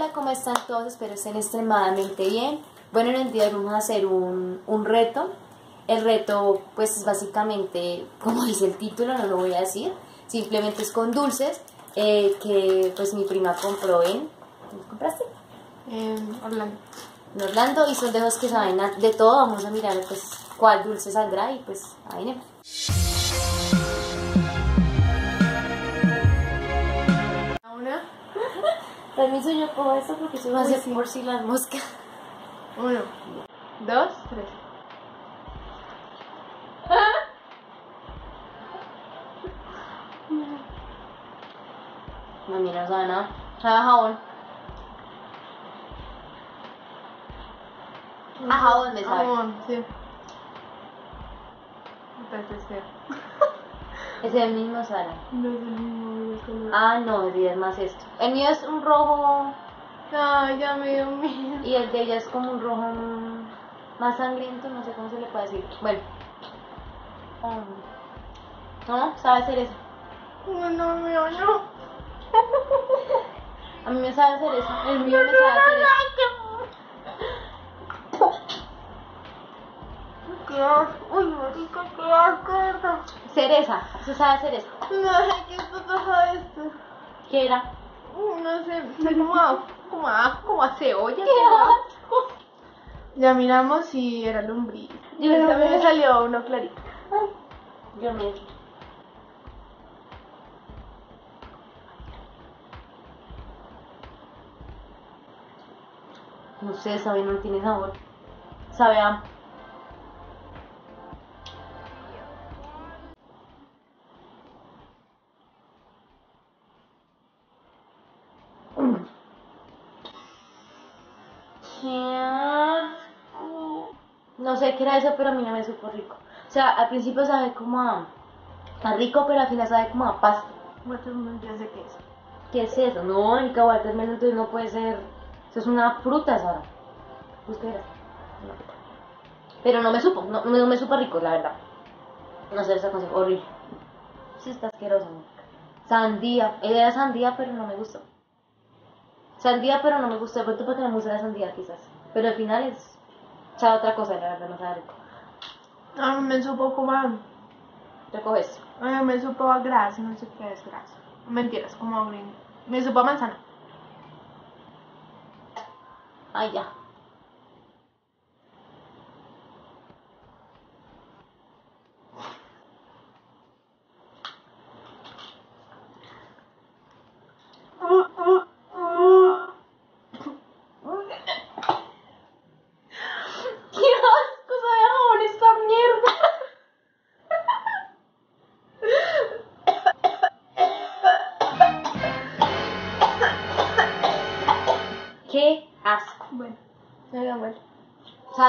Hola, ¿cómo están todos? Espero estén extremadamente bien. Bueno, en el día de hoy vamos a hacer un, un reto. El reto, pues, es básicamente, como dice el título, no lo voy a decir. Simplemente es con dulces eh, que, pues, mi prima compró en... ¿Dónde compraste? En Orlando. En Orlando y son de esos que saben de todo. Vamos a mirar, pues, cuál dulce saldrá y, pues, ahí veremos. Permiso, yo cojo esto porque hacer sí. por si las moscas. uno, dos, tres. No, mira, no sabe nada. Sabe a jabón. A jabón me sabe. Jabón, sí. Espérate, es feo. Es el mismo, Sara. No es el mismo el color. Ah, no, el mío es más esto. El mío es un rojo Ay, ya me dio miedo. y el de ella es como un rojo más sangriento, no sé cómo se le puede decir. Bueno. Um, no, sabe hacer eso. No, no, mío, no. A mí me sabe hacer eso. El mío me sabe hacer eso. Qué asco. Uy, marica, qué asco. Cereza, eso sabe hacer eso. No sé qué esto pasa esto. ¿Qué era? No sé, está como a, como a, como a cebolla. ¡Qué asco! Ya miramos si era lombriz. Yo a mí no me salió uno clarito. Yo me. No sé, sabe, no tiene sabor. Sabe a. sé qué era eso, pero a mí no me supo rico. O sea, al principio sabe como a, a rico, pero al final sabe como a pasto. Watermelon, ya sé qué es. ¿Qué es eso? No, el watermelon entonces no puede ser. Eso es una fruta, Sara. Busca era. No. Pero no me supo, no, no me supo rico, la verdad. No sé, esa cosa horrible. Sí, está asqueroso. ¿no? Sandía. Era sandía, pero no me gustó. Sandía, pero no me gustó. De pronto porque no me gusta la sandía, quizás. Pero al final es. Sabe otra cosa, la verdad, no sabe rico. A mí me supo como a, Recoges. a mí me supo a grasa, no sé qué es grasa. Mentiras, como a green. Me supo a manzana. Ay, ya.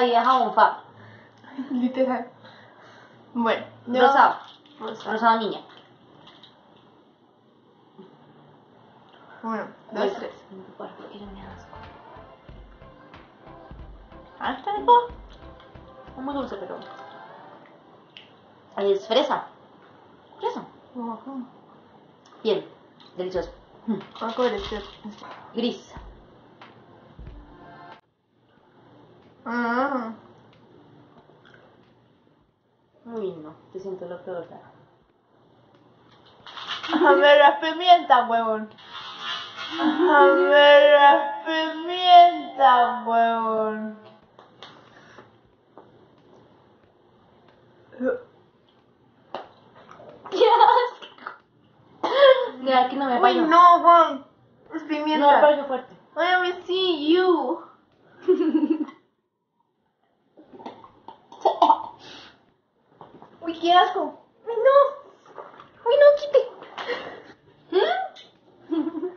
Sabía a jabón fab. Literal. Bueno, yo- Rosado. Rosado. Rosado niña. Uno, dos, tres. Ah, está rico. Es muy dulce, pero. Es fresa. Fresa. Bien. Delicioso. Mm. Coger este. Gris. Ah, Uy, no. Te siento lo peor. Sara. a ver la pimienta, huevón. A ver la pimienta, huevón. ¡Qué asco! Que no me Uy, pareció. no, Juan. Es No me pimienta. pareció fuerte. I me see you. Uy, qué asco. Uy, no. Uy, no, quite. Qué asco.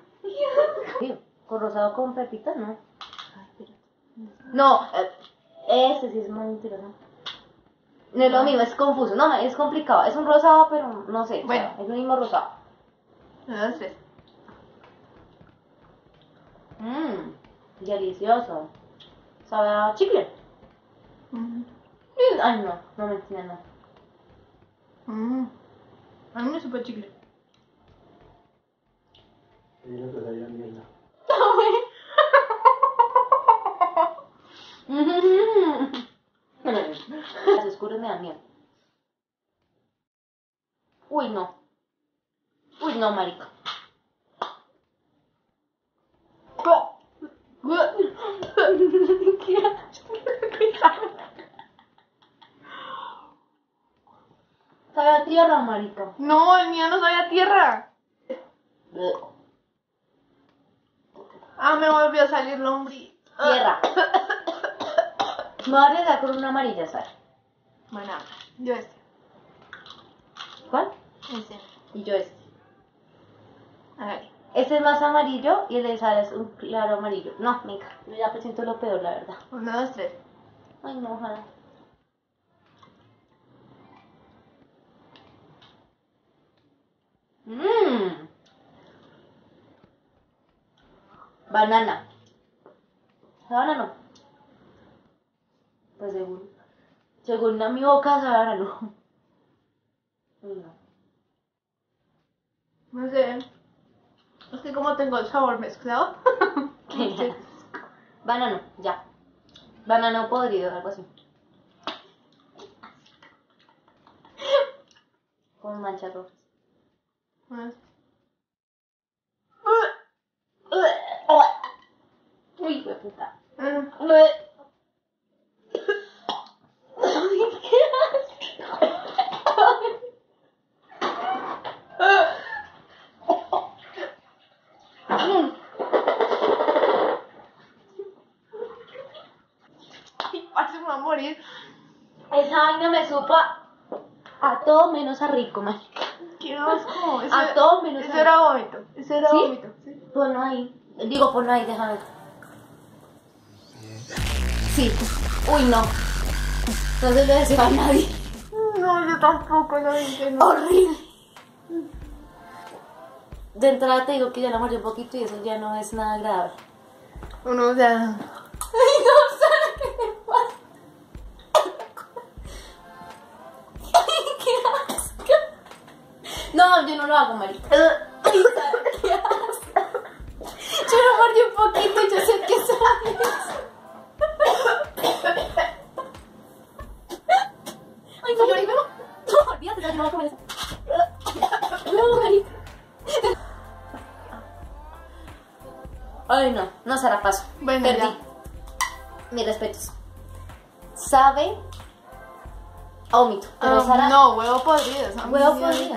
Sí, Con rosado con pepitas, no. No, eh, ese sí es muy mentiroso. No es lo mismo, es confuso. No, es complicado. Es un rosado, pero no sé. o sea, Bueno. es el mismo rosado. Tres. Mmm, delicioso. Sabe a chicle. Mm, Ay, no, no me entiendo. no. Mm. A mí me supo a chicle. Y no te sabía mierda. me da miedo. Uy, no. Uy, no, marica. Sabe a tierra. No, el mío no sabe a tierra. Ah, me volvió a salir lombriz. Tierra. Me voy a arriesgar con una amarilla, ¿sabes? Bueno, yo este. ¿Cuál? Este. Y yo este. Hágale. Este es más amarillo y el de Sara es un claro amarillo. No, venga, yo ya presento lo peor, la verdad. Uno, dos, tres. Ay, no, ojalá. Mmm. Banana. Banano. Pues según. Según a mi boca. Uy, no. No sé. Es que como tengo el sabor mezclado. no sé. Banano, ya. Banano podrido, algo así. Con manchas rojas. Uy, qué puta. ah. Esa vaina me supa a todo menos a rico, man. Qué asco. Eso, A todo menos Eso a- era vómito. Eso era ¿Sí? vómito. Sí. Ponlo ahí. Digo, ponlo ahí, déjame. Sí. Uy, no. No se le deseo a nadie. No, yo tampoco lo dije. No. Horrible. De entrada te digo que ya la mordí un poquito y eso ya no es nada agradable. Uno, o sea. Ay, no, yo no lo hago, Sara, qué asco. Yo lo mordí un poquito y yo sé que sabes. Ay, no, marica, no. No, olvídate, yo no voy a comer eso. No, marica. Ay, no, no, Sara, paso. Bueno, Perdí. ya. Mis respetos. Sabe a vómito. Pero Sara, no, huevo podrido. Huevo podrido.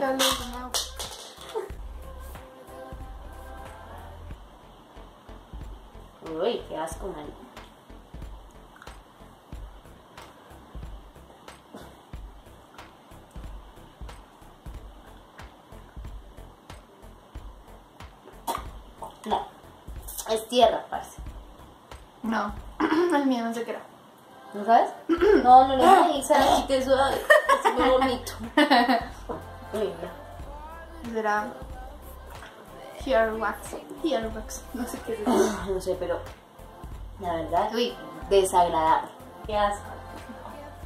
Uy, qué asco, man. No. Es tierra, parce. No, el mío no se crea. ¿No sabes? No, no lo sé. Si te suda, es muy bonito. Uy, no. Será. Hair wax. Hair wax. No sé qué es eso. No sé, pero la verdad, uy, desagradable. Qué asco.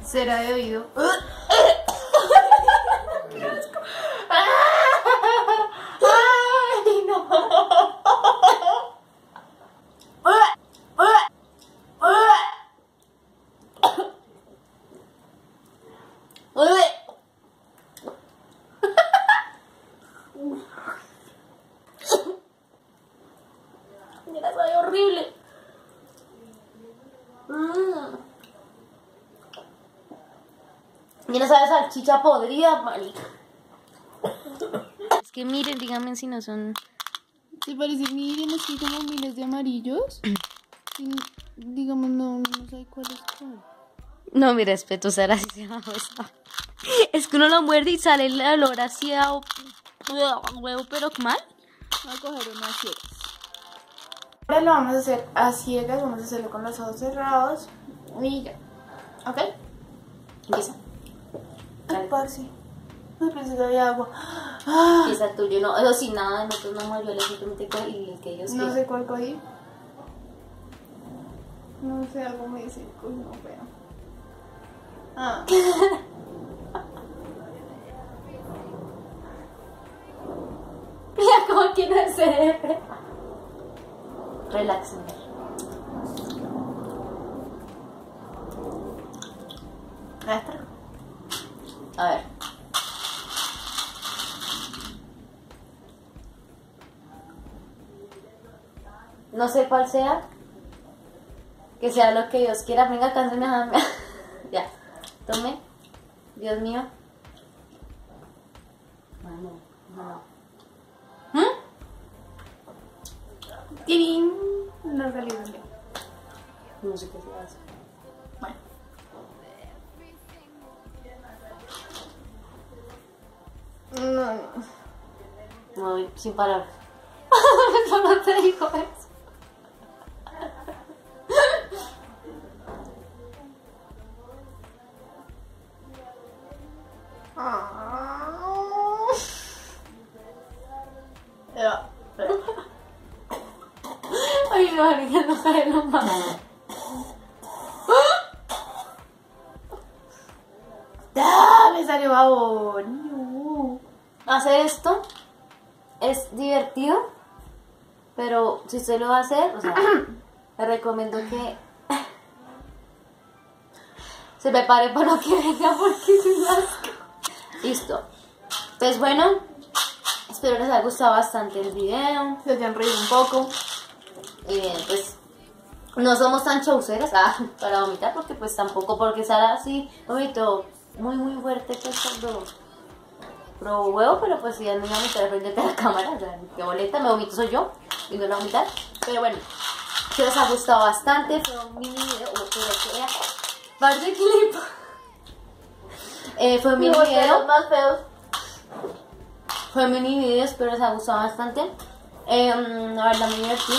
Será de oído. ¡Ay, no! Mira, sabe horrible. Mm. Mira, sabe salchicha podrida, marica. Es que miren, díganme si no son. Sí, parece, miren, aquí como miles de amarillos. Y, digamos, no, no sé cuál es cuál. No, mi respeto, Sara, si se esa. Es que uno lo muerde y sale el olor así a huevo, pero mal. Voy a coger unas ciegas. Ahora lo vamos a hacer a ciegas, vamos a hacerlo con los ojos cerrados. Y ya. ¿Ok? Empieza. Parce. Ay, pensé que había agua. Ah, el tuyo, no, eso sí, nada, nosotros no mueve, yo simplemente con y el que ellos no sé cuál cogí. No sé, algo me dice. Uy, no veo. Ah. Mira cómo quiere hacer. Relax. Maestra. A ver. No sé cuál sea. Que sea lo que Dios quiera. Venga, cánsame. ya. Tome. Dios mío. No, no, no. ¡Tirín! No salió. No sé qué se hace. Sin parar. No te digo eso. Ah. Ay, no, no cae. ¡Ah! Me salió babón. No. Hacer esto es divertido, pero si usted lo va a hacer, o sea, le recomiendo que se prepare para lo que venga porque es un asco. Listo. Pues bueno, espero les haya gustado bastante el video. Se hayan reído un poco. Y bien, pues no somos tan chauceras ah, para vomitar, porque pues tampoco, porque Sara sí vomitó muy muy fuerte pues cuando probó huevo, pero pues si ya no iba a vomitar frente a la cámara, o sea, qué boleta, me vomito soy yo, y no la vomitar. Pero bueno, que les ha gustado bastante, fue un mini video, pero que era parte de clip. Eh, fue un mini video. más feos. Fue un mini video, espero les haya gustado bastante. Eh, la verdad, muy divertido.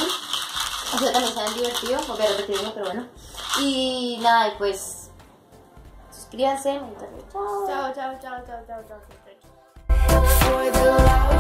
Ustedes también se han divertido, porque repetirlo, pero bueno. Y nada, pues. Suscríbanse. Chao, chao, chao, chao, chao. chao. for the love.